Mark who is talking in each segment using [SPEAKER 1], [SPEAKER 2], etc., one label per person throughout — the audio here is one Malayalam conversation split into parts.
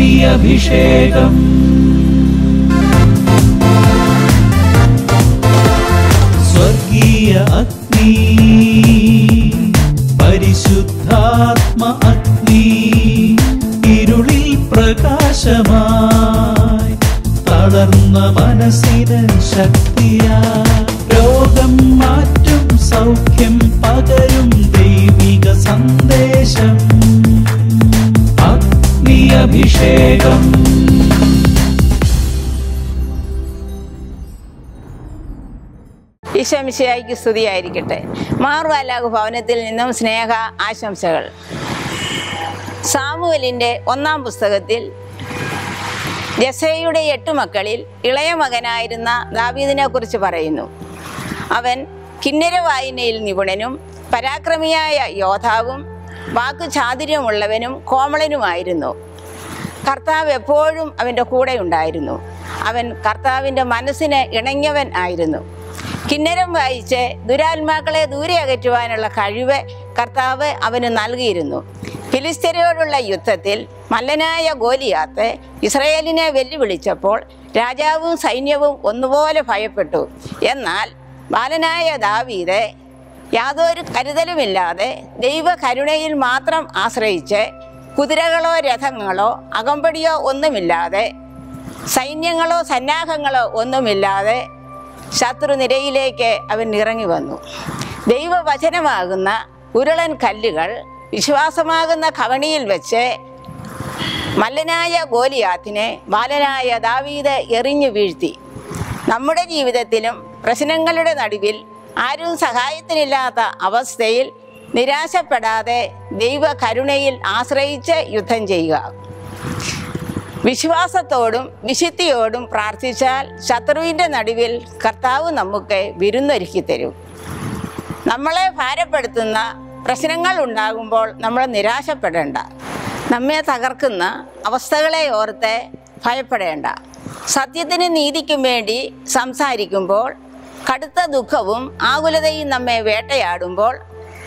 [SPEAKER 1] അഗ്നിയഭിഷേകം സ്വർഗീയ അഗ്നി പരിശുദ്ധാത്മ അഗ്നി ഇരുളിൽ പ്രകാശമായി തളർന്ന മനസ്സിന് ശക്തിയാ രോഗം മാറ്റും സൗഖ്യം പകരും അഗ്നിയഭിഷേകം
[SPEAKER 2] ഈശോമിശിയായിക്ക് സ്തുതിയായിരിക്കട്ടെ. മാറുവാലാഗ് ഭവനത്തിൽ നിന്നും സ്നേഹ ആശംസകൾ. സാമുവലിന്റെ ഒന്നാം പുസ്തകത്തിൽ ജസയുടെ എട്ട് മക്കളിൽ ഇളയ മകനായിരുന്ന ദാവീദിനെ കുറിച്ച് പറയുന്നു. അവൻ കിന്നര വായനയിൽ നിപുണനും പരാക്രമിയായ യോദ്ധാവും വാക്കു ചാതുര്യമുള്ളവനും കോമളനുമായിരുന്നു. കർത്താവ് എപ്പോഴും അവന്റെ കൂടെ ഉണ്ടായിരുന്നു. അവൻ കർത്താവിന്റെ മനസ്സിന് ഇണങ്ങിയവൻ ആയിരുന്നു. കിന്നരം വായിച്ച് ദുരാത്മാക്കളെ ദൂരെ അകറ്റുവാനുള്ള കഴിവ് കർത്താവ് അവന് നൽകിയിരുന്നു. ഫിലിസ്തീനയോടുള്ള യുദ്ധത്തിൽ മല്ലനായ ഗോലിയാത്ത് ഇസ്രയേലിനെ വെല്ലുവിളിച്ചപ്പോൾ രാജാവും സൈന്യവും ഒന്നുപോലെ ഭയപ്പെട്ടു. എന്നാൽ ബാലനായ ദാവീദ് യാതൊരു കരുതലുമില്ലാതെ ദൈവകരുണയിൽ മാത്രം ആശ്രയിച്ച് കുതിരകളോ രഥങ്ങളോ അകമ്പടിയോ ഒന്നുമില്ലാതെ സൈന്യങ്ങളോ സന്നാഹങ്ങളോ ഒന്നുമില്ലാതെ ശത്രുനിരയിലേക്ക് അവൻ ഇറങ്ങി വന്നു. ദൈവവചനമാകുന്ന ഉരുളൻ കല്ലുകൾ വിശ്വാസമാകുന്ന കവണിയിൽ വെച്ച് മല്ലനായ ഗോലിയാത്തിനെ ബാലനായ ദാവീദ് എറിഞ്ഞു വീഴ്ത്തി. നമ്മുടെ ജീവിതത്തിലും പ്രശ്നങ്ങളുടെ നടുവിൽ ആരും സഹായത്തിനില്ലാത്ത അവസ്ഥയിൽ നിരാശപ്പെടാതെ ദൈവ കരുണയിൽ ആശ്രയിച്ച് യുദ്ധം ചെയ്യുക. വിശ്വാസത്തോടും വിശുദ്ധിയോടും പ്രാർത്ഥിച്ചാൽ ശത്രുവിന്റെ നടുവിൽ കർത്താവ് നമുക്ക് വിരുന്നൊരുക്കി തരും. നമ്മളെ ഭാരപ്പെടുത്തുന്ന പ്രശ്നങ്ങൾ ഉണ്ടാകുമ്പോൾ നമ്മൾ നിരാശപ്പെടേണ്ട. നമ്മെ തകർക്കുന്ന അവസ്ഥകളെ ഓർത്ത് ഭയപ്പെടേണ്ട. സത്യത്തിന് നീതിക്കും വേണ്ടി സംസാരിക്കുമ്പോൾ കടുത്ത ദുഃഖവും ആകുലതയും നമ്മെ വേട്ടയാടുമ്പോൾ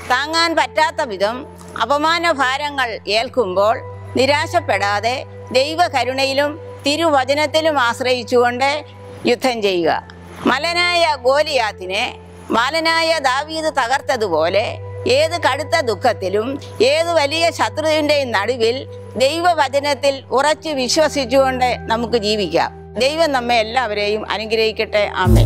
[SPEAKER 2] താങ്ങാൻ പറ്റാത്ത വിധം അപമാനഭാരങ്ങൾ ഏൽക്കുമ്പോൾ നിരാശപ്പെടാതെ ദൈവകരുണയിലും തിരുവചനത്തിലും ആശ്രയിച്ചുകൊണ്ട് യുദ്ധം ചെയ്യുക. മലനായ ഗോലിയാത്തിനെ ബാലനായ ദാവീദ് തകർത്തതുപോലെ ഏത് കടുത്ത ദുഃഖത്തിലും ഏത് വലിയ ശത്രുവിന്റെയും നടുവിൽ ദൈവവചനത്തിൽ ഉറച്ചു വിശ്വസിച്ചുകൊണ്ട് നമുക്ക് ജീവിക്കാം. ദൈവം നമ്മെ എല്ലാവരെയും അനുഗ്രഹിക്കട്ടെ. ആമേ